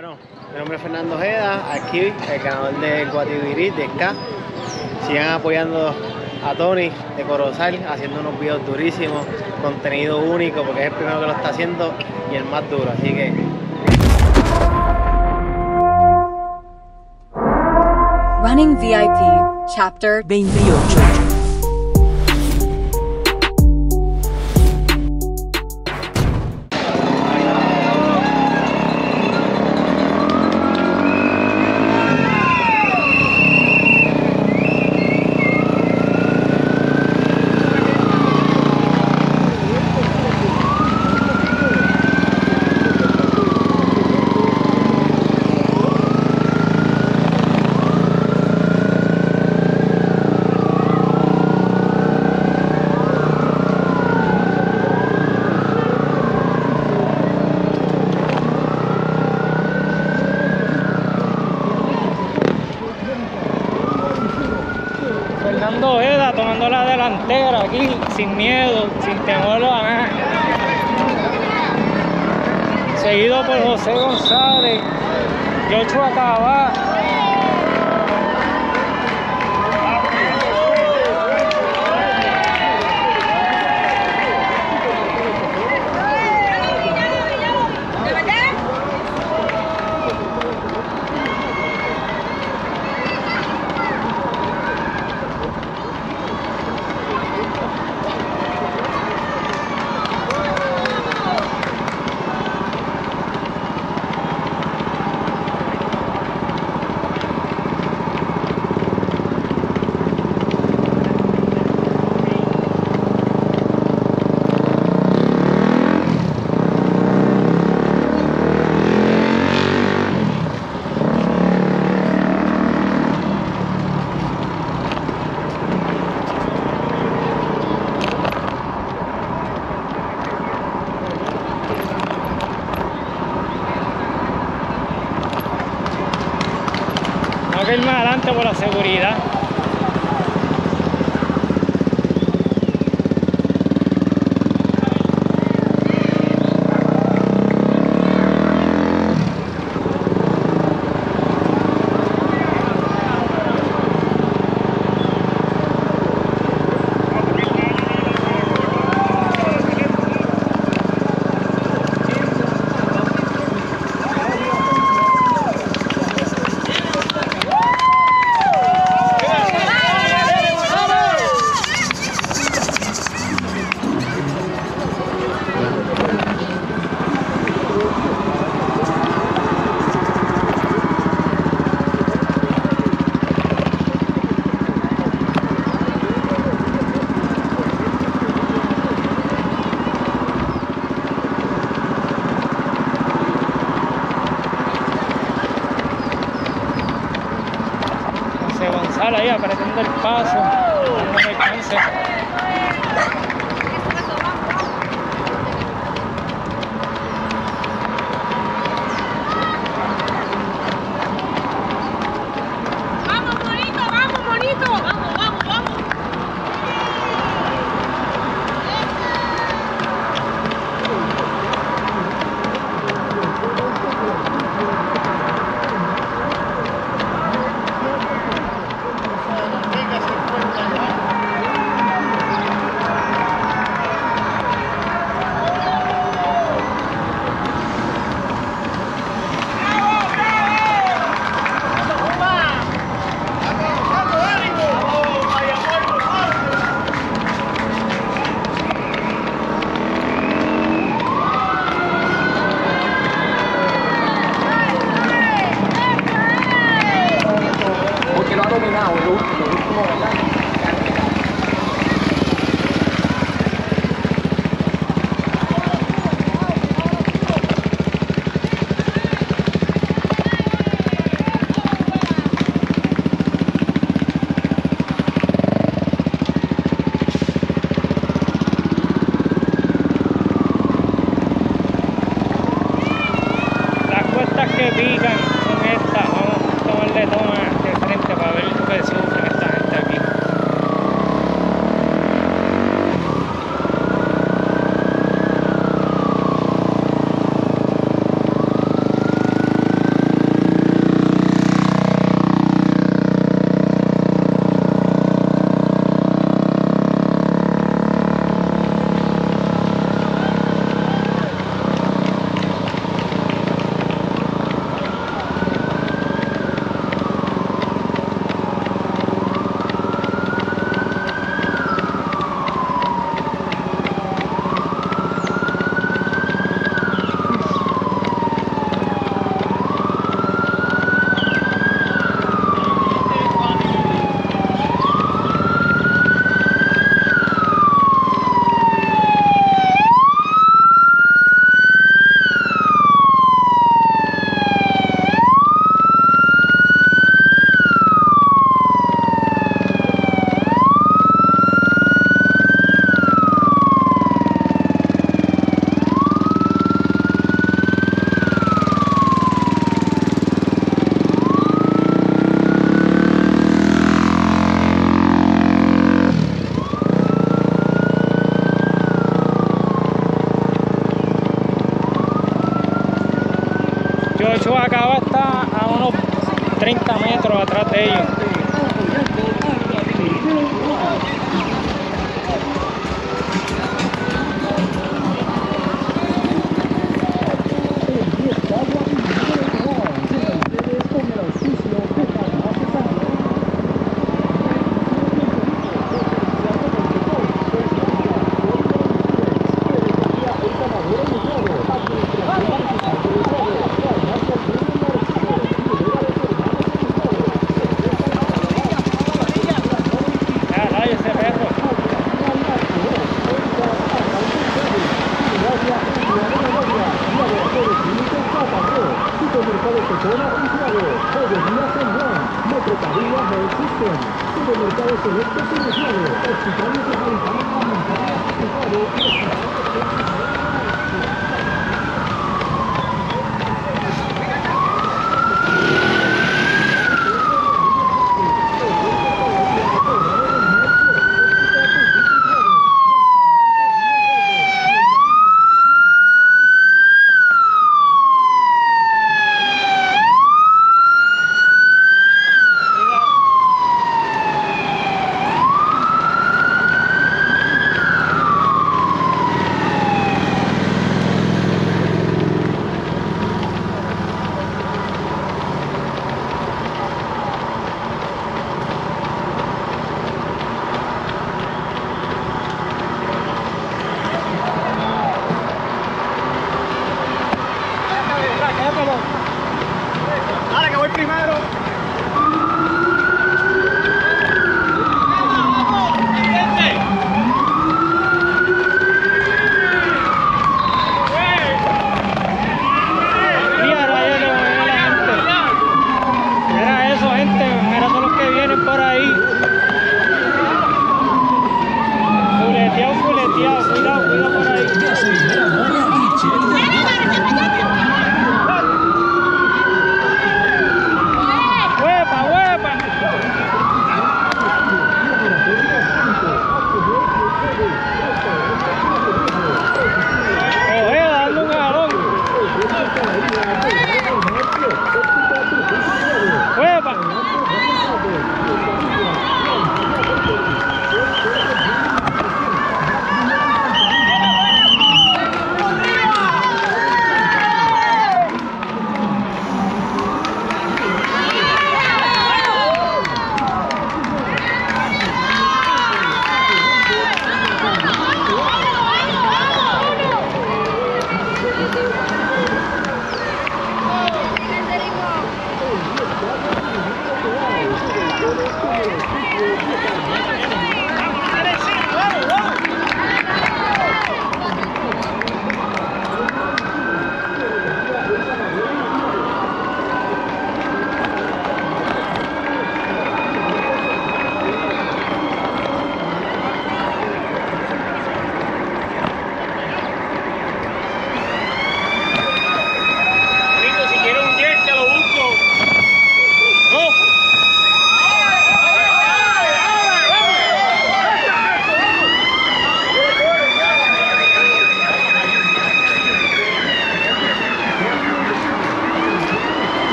Bueno, mi nombre es Fernando Ojeda, aquí el ganador de Guatibirí, de Ska. Sigan apoyando a Tony de Corozal, haciendo unos videos durísimos, contenido único, porque es el primero que lo está haciendo y el más duro, así que Running VIP, Chapter 28. Joshua Cabá. No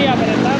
Ahí apretando,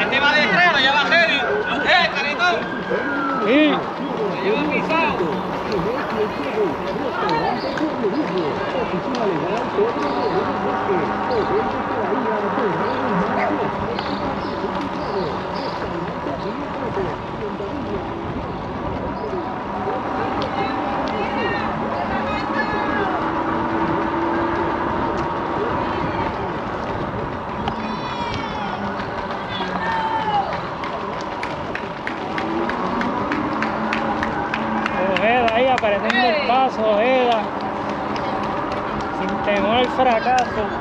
Este va de estreno, ya va serio. ¡Eh, carito! Sí. Ojeda ahí aprendiendo el paso, Ojeda. Sin temor al fracaso.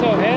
so heavy.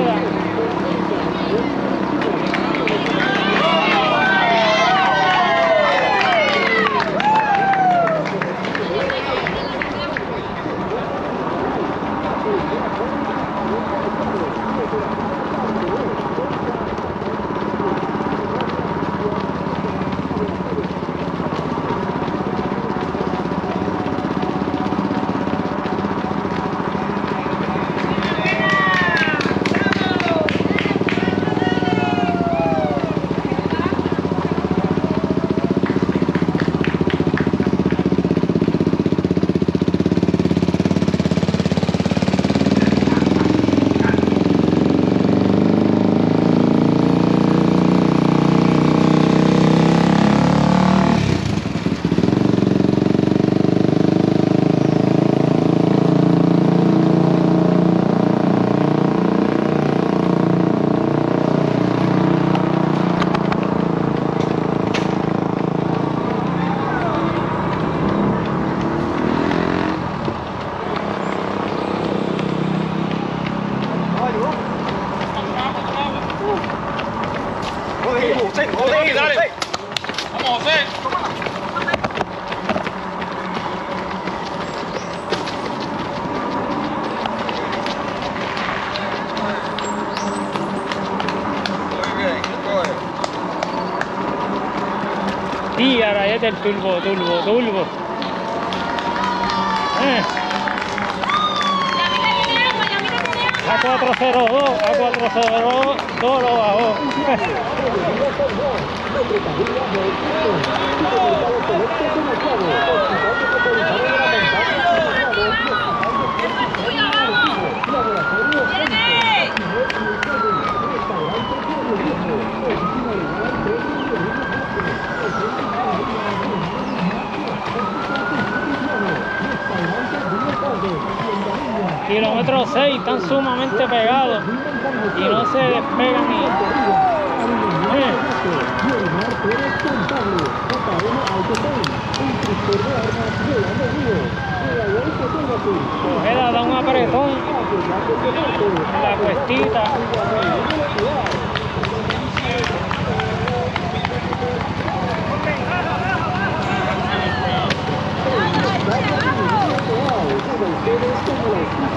Mira, eh. Quinto kilómetro. Y ahora es el turbo, turbo, turbo. 402, a 402, todo lo bajó. Kilómetro 6, están sumamente pegados y no se despegan ni. Eh, Ojeda da un apretón en la cuestita.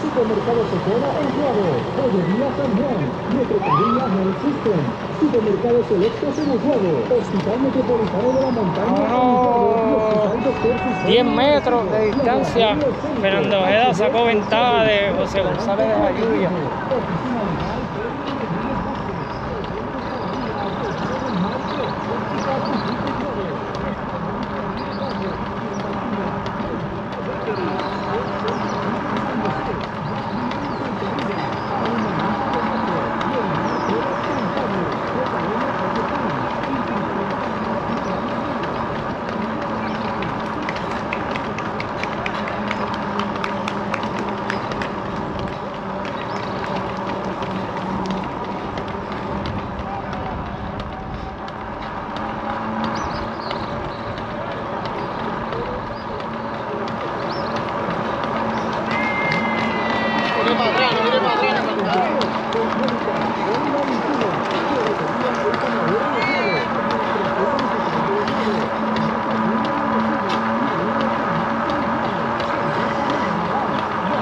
Supermercado Socona en Pollería San Juan, Supermercado Hospital Metropolitano de la Montaña. Susana 10 metros de distancia. Fernando Ojeda sacó ventaja de José González de la Lluvia. Mire para atrás, no mire para atrás, no para atrás.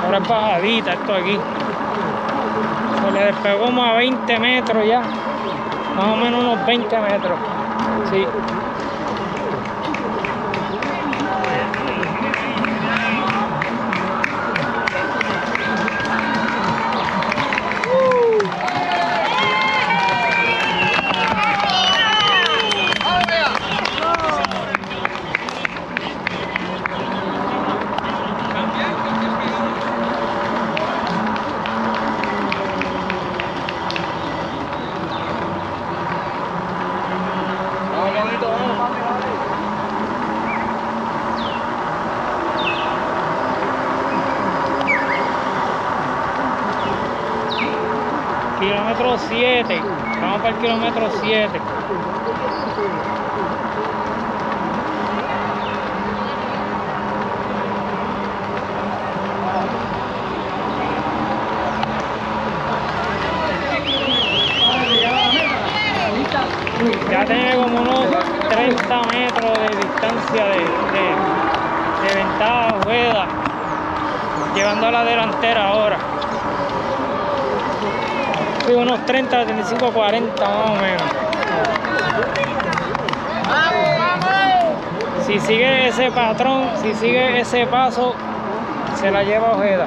Ahora es bajadita esto aquí. Se le despegó como a 20 metros ya. Más o menos unos 20 metros. Sí. 7. Vamos para el kilómetro 7. Ya tiene como unos 30 metros de distancia de, ventaja Ojeda, llevando a la delantera ahora. Sí, unos 30, 35, 40 más o menos. Si sigue ese patrón, si sigue ese paso, se la lleva Ojeda.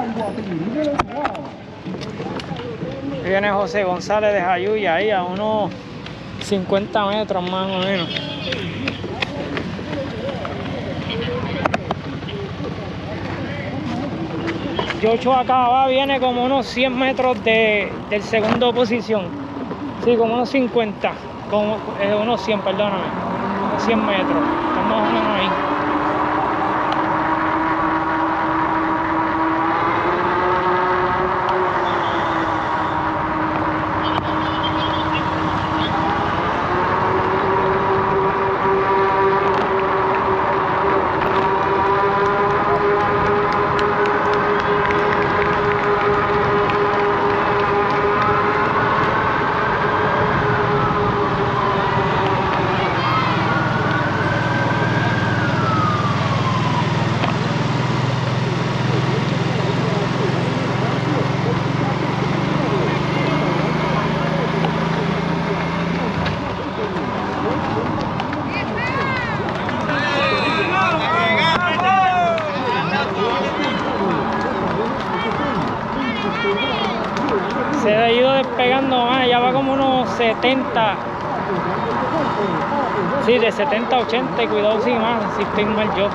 Viene José González de Jayuya ahí a unos 50 metros más o menos. Yocho Acaba viene como unos 100 metros de, del segundo posición. Sí, como unos 50. Como, eh, unos 100, perdóname. Unos 100 metros. Estamos más o menos ahí. Se ha ido despegando más, ya va como unos 70. Sí, de 70 a 80, y cuidado si más, si estoy mal yo.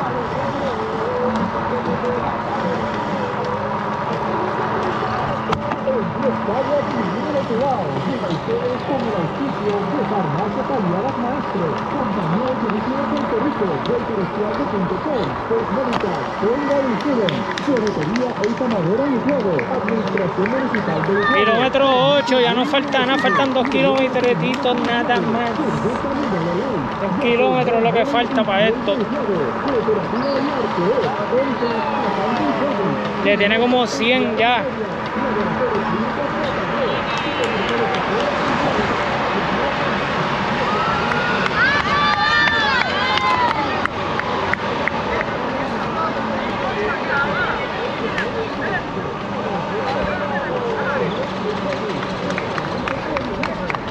Kilómetro 8, ya no falta nada, faltan 2 kilómetros nada más. Cerveza Miguel Alay, 2 kilómetros lo que falta para esto. Le tiene como 100 ya.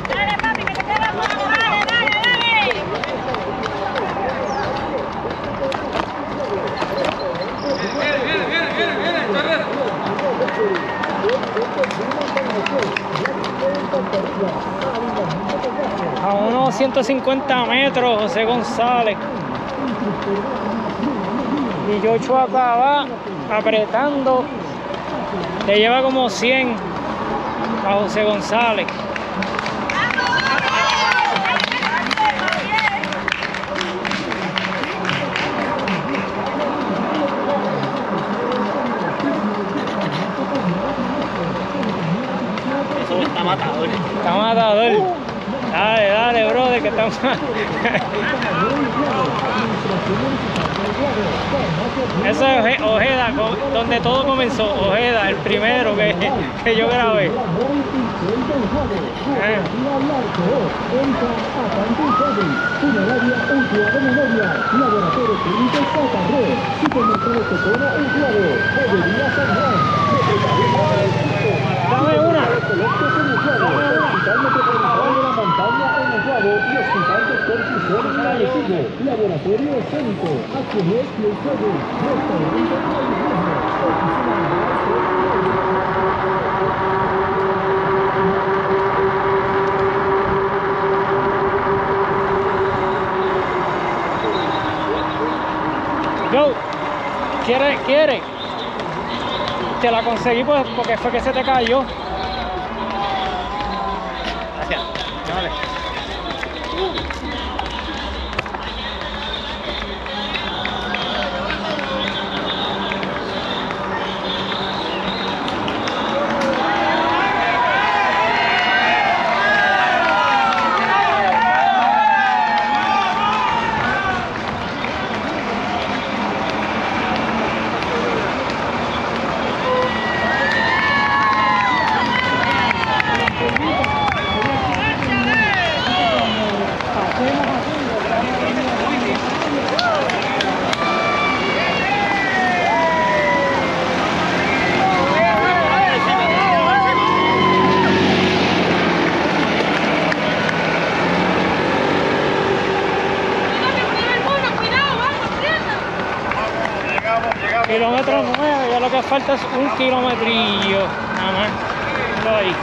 Dale, papi, que te queda poco. Dale, dale, dale. A unos 150 metros, José González. Y Yocho acá va apretando. Le lleva como 100 a José González. Eso es Oje- Ojeda, donde todo comenzó. Ojeda, el primero que, que yo grabé. Dame una. Hospital Metropolitano de la Montaña. Te la conseguí pues porque fue que se te cayó. Falta un kilometrillo, nada más. Míralo ahí.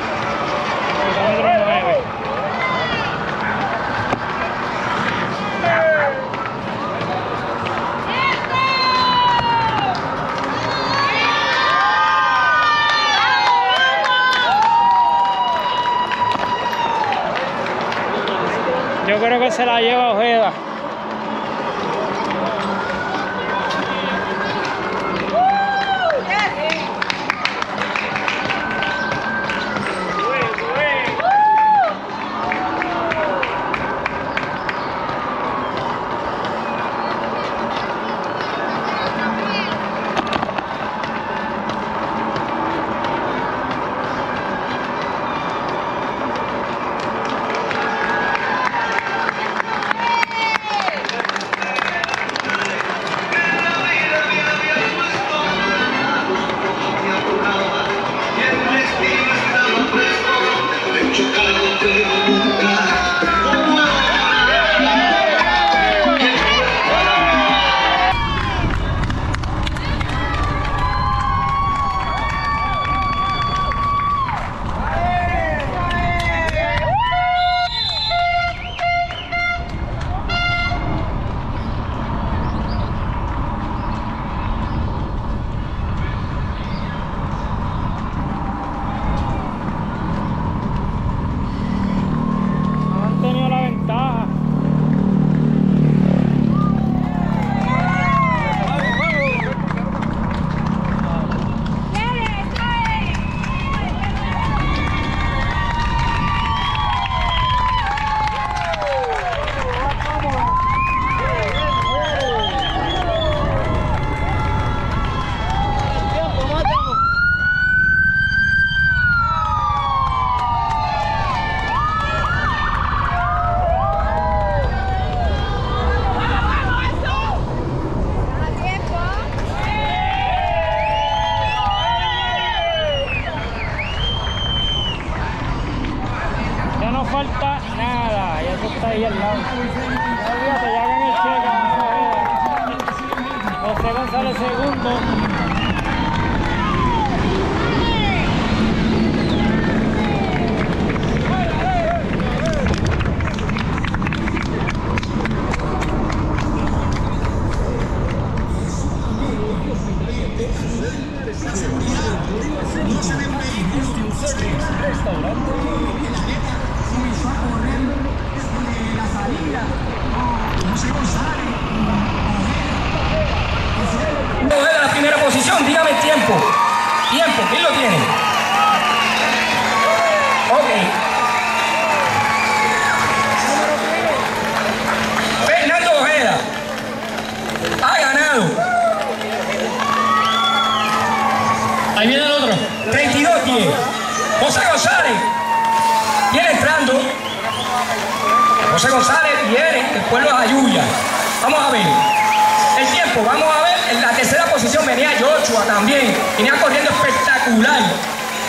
Yo creo que se la lleva Ojeda. Ahí al lado. Olvídate, ya se vea. José González segundo.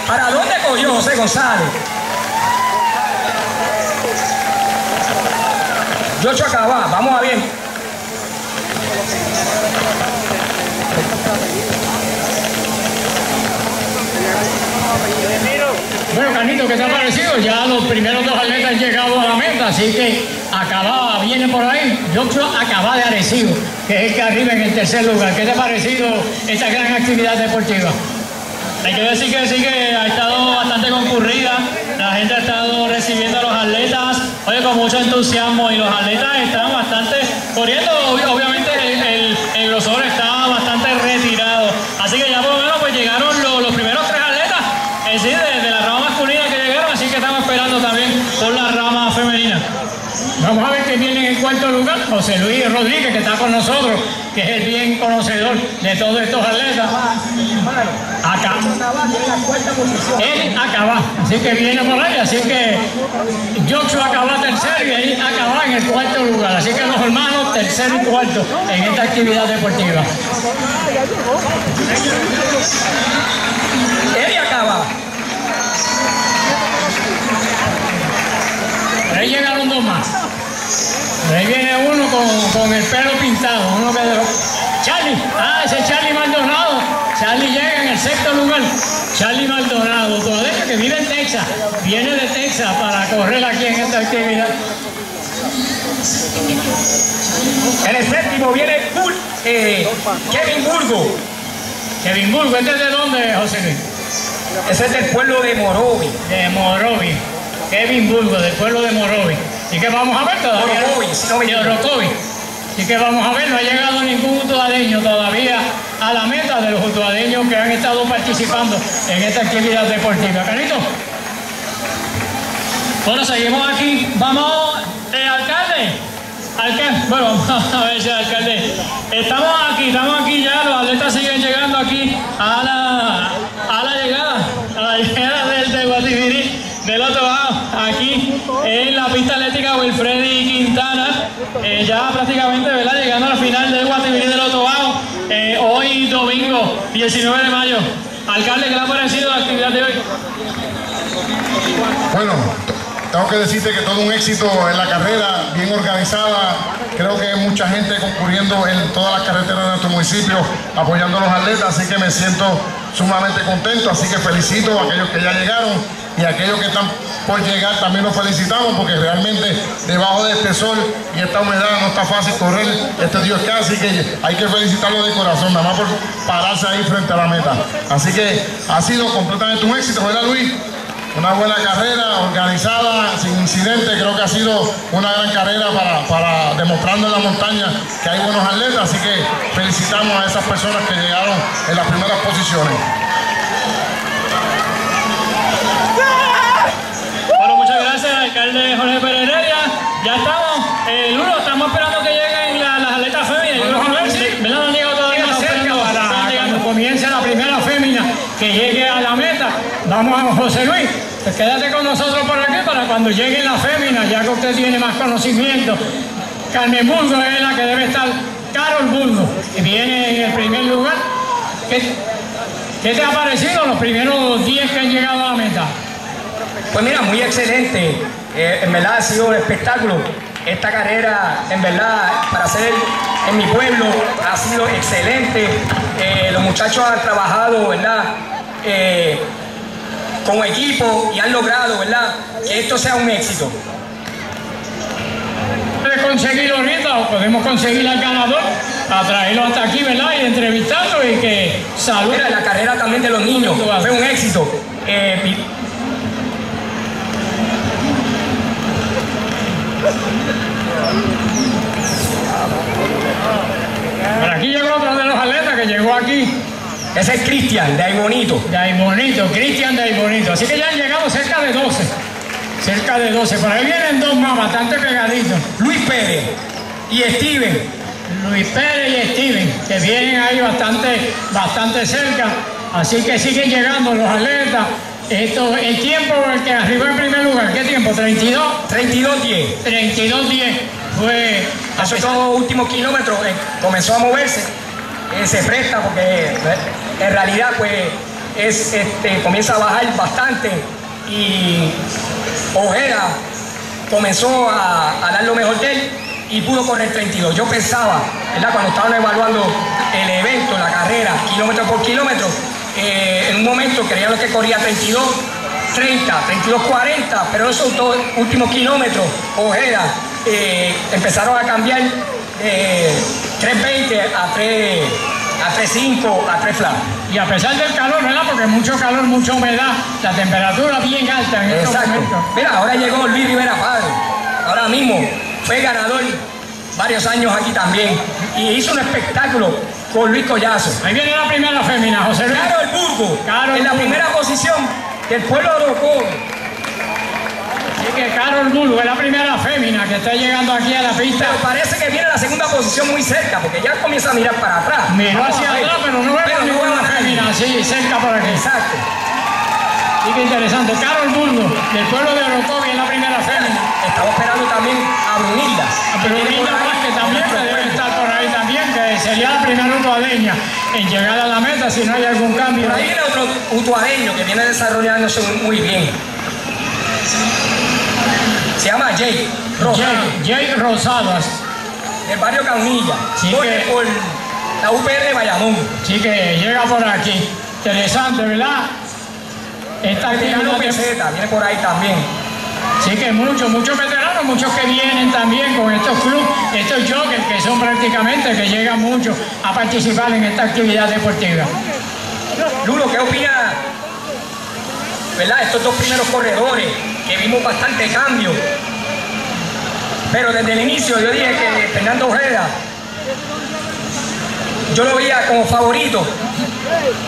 ¿Para dónde cogió José González? Joshua acaba, vamos a ver. Bueno, Carnito, ¿qué te ha parecido? Ya los primeros dos atletas han llegado a la meta, así que acababa, viene por ahí. Joshua acaba de Arecibo, que es el que arriba en el tercer lugar. ¿Qué te ha parecido esta gran actividad deportiva? Hay que decir que sí que ha estado bastante concurrida, la gente ha estado recibiendo a los atletas, oye, con mucho entusiasmo. Y los atletas están bastante corriendo, Ob- obviamente el, el, grosor está bastante retirado, así que ya por lo menos pues llegaron los, los primeros tres atletas, es decir, de, la rama masculina que llegaron, así que estamos esperando también por la rama femenina. Vamos a ver que viene en el cuarto lugar. José Luis Rodríguez, que está con nosotros, que es el bien conocedor de todos estos atletas. Acá. Él acaba, así que viene por ahí, así que Joshua acaba tercero y él acaba en el cuarto lugar. Así que los hermanos tercero y cuarto en esta actividad deportiva. Él acaba. Por ahí llegaron dos más. Por ahí viene uno con, con el pelo pintado, uno que de los- Charlie, llega en el sexto lugar. Charlie Maldonado, todavía que vive en Texas, viene de Texas para correr aquí en esta actividad. En el séptimo viene Bur- eh, Kevin Burgo. Kevin Burgo, ¿este es de dónde, José Luis? Ese es del pueblo de Morovi. De Morovi. Kevin Burgo, del pueblo de Morovi. ¿Y qué vamos a ver todavía? Si no ¿Y qué vamos a ver? No ha llegado ningún utuadeño todavía a la meta de los utuadeños que han estado participando en esta actividad deportiva. Canito. Bueno, seguimos aquí. Vamos, eh, alcalde. Alcalde. Bueno, vamos a ver si alcalde. Estamos aquí, estamos aquí ya. Los atletas siguen llegando aquí a la, a la llegada, a la llegada del de del otro lado, aquí en la pista atlética Wilfredi Quintana. Eh, ya prácticamente, ¿verdad? Llegando a la final del Guativirí del otro lado. eh, hoy domingo 19 de mayo. Alcalde, ¿qué le ha parecido la actividad de hoy? Bueno, tengo que decirte que todo un éxito en la carrera, bien organizada. Creo que mucha gente concurriendo en todas las carreteras de nuestro municipio, apoyando a los atletas, así que me siento sumamente contento. Así que felicito a aquellos que ya llegaron y aquellos que están por llegar también los felicitamos porque realmente debajo de este sol y esta humedad no está fácil correr este Dios que así que hay que felicitarlo de corazón, nada más por pararse ahí frente a la meta. Así que ha sido completamente un éxito, ¿verdad Luis? Una buena carrera, organizada, sin incidentes. Creo que ha sido una gran carrera para, para demostrando en la montaña que hay buenos atletas. Así que felicitamos a esas personas que llegaron en las primeras posiciones. Bueno, muchas gracias, alcalde Jorge Pérez Heredia. Ya estamos, eh, Lulo, estamos esperando que lleguen la- las atletas féminas. Yo creo que ¿verdad? No han llegado todavía, cerca esperando, para cuando comience la primera fémina que llegue a la meta. Vamos a José Luis, pues quédate con nosotros por aquí para cuando llegue la fémina, ya que usted tiene más conocimiento. Carmen Burgo es la que debe estar, Carol Burgo, que viene en el primer lugar. ¿Qué, qué te ha parecido los primeros 10 que han llegado a la meta? Pues mira, muy excelente. Eh, en verdad ha sido un espectáculo. Esta carrera, en verdad, para ser en mi pueblo, ha sido excelente. Eh, los muchachos han trabajado, ¿verdad? Eh, como equipo y han logrado, ¿verdad? Que esto sea un éxito. puede conseguir ahorita o podemos conseguir al ganador a traerlo hasta aquí, ¿verdad? Y entrevistarlo y que salude. Mira, la carrera también de los niños fue un éxito. Eh, Por aquí llegó otro de los atletas que llegó aquí. ese es Cristian, de ahí bonito. De ahí bonito, Cristian de ahí bonito. Así que ya han llegado cerca de 12. Cerca de 12. Por ahí vienen dos más, bastante pegaditos. Luis Pérez y Steven. Luis Pérez y Steven, que vienen ahí bastante, bastante cerca. Así que siguen llegando los atletas. Esto, el tiempo el que arribó en primer lugar, ¿qué tiempo? 32. 32-10. 32-10 fue a Esos pesar- dos últimos kilómetros eh, comenzó a moverse, eh, se presta porque eh, en realidad pues es, este, comienza a bajar bastante y Ojeda comenzó a, a dar lo mejor de él y pudo correr 32. Yo pensaba, ¿verdad? cuando estaban evaluando el evento, la carrera, kilómetro por kilómetro, eh, en un momento creían que corría 32, 30, 32, 40, pero esos dos últimos kilómetros, Ojeda, eh, empezaron a cambiar de 3.20 a 3, a 3.5, a 3 flat. Y a pesar del calor, ¿verdad? Porque mucho calor, mucha humedad, la temperatura bien alta en estos Exacto. momentos. Mira, ahora llegó Luis Rivera Padre. Ahora mismo fue ganador varios años aquí también. Y hizo un espectáculo con Luis Collazo. Ahí viene la primera fémina, José Luis. Carol Burgo, Carol en la Burgo. primera posición del pueblo de Orocó. Así que Carol Burgo es la primera fémina que está llegando aquí a la pista. Pero parece que viene la segunda posición muy cerca, porque ya comienza a mirar para atrás. Miró hacia atrás, pero no vemos no ninguna fémina, así cerca por aquí. Exacto. Sí, que interesante. Carol Burgo, del pueblo de Orocovi, es la primera fémina. Estamos esperando también a Brunilda. Linda ahí. Vázquez también, que debe estar por ahí también, que sería la primera utuadeña en llegar a la meta si no hay algún cambio. Por ahí viene otro utuareño que viene desarrollándose muy bien. Se llama Jake Rosado, Jay, Jay Rosadas. del barrio Caunilla. Sí, que- por la UPR Bayamón. Así que llega por aquí. Interesante, ¿verdad? Esta Veterano Peseta, viene por ahí también. Sí que muchos, muchos veteranos, muchos que vienen también con estos clubes, estos jokers que son prácticamente, que llegan mucho a participar en esta actividad deportiva. Lulo, ¿qué opina? ¿Verdad? Estos dos primeros corredores, que vimos bastante cambio. Pero desde el inicio yo dije que Fernando Ojeda, yo lo veía como favorito.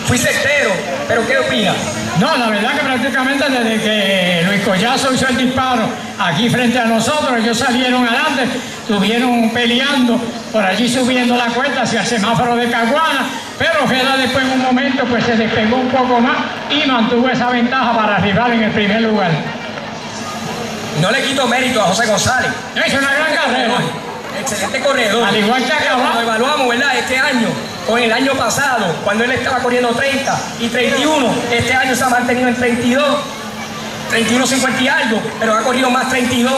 Fui certero, pero ¿qué opina? No, la verdad que prácticamente desde que Luis Collazo hizo el disparo aquí frente a nosotros, ellos salieron adelante, estuvieron peleando por allí subiendo la cuesta hacia el semáforo de Caguana, pero Ojeda después en un momento pues se despegó un poco más y mantuvo esa ventaja para arribar en el primer lugar. No le quito mérito a José González. Es una gran carrera. Excelente corredor. Al igual que acaba- Cuando evaluamos, ¿verdad? Este año, con el año pasado, cuando él estaba corriendo 30 y 31, este año se ha mantenido en 32, 31, 50 y algo, pero ha corrido más 32,